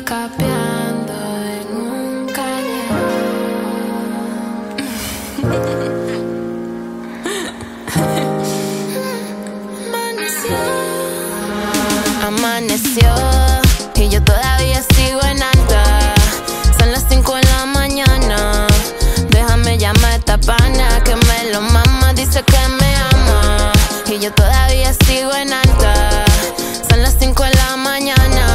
capeando en un callejón. Amaneció. Amaneció y yo todavía sigo en alta. Son las 5 de la mañana. Déjame llamar a esta pana que me lo mama, dice que me ama. Y yo todavía sigo en alta. Son las 5 de la mañana.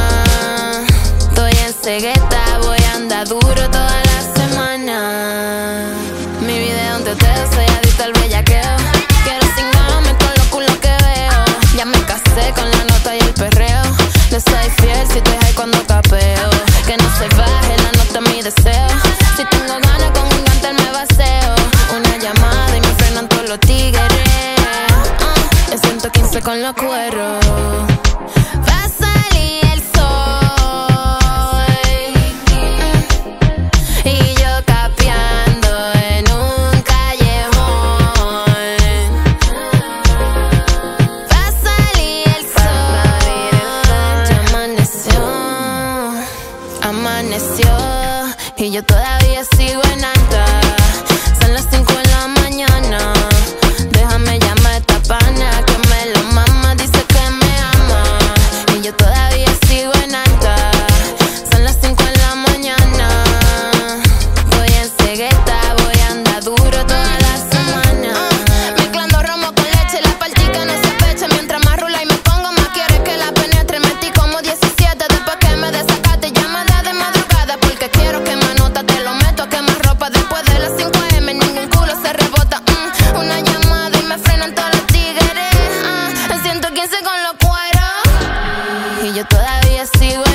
En cegueta, voy a andar duro toda la semana. Mi video un teteo, soy adicto al bellaqueo. Quiero cingarme con los culos que veo. Ya me casé con la nota y el perreo. Le soy fiel si estoy high cuando capeo. Que no se baje la nota, mi deseo. Si tengo ganas con un gante me vaceo. Una llamada y me frenan todos los tigres. Ah, es 115 con los cueros. Amaneció y yo todavía sigo en yo todavía sigo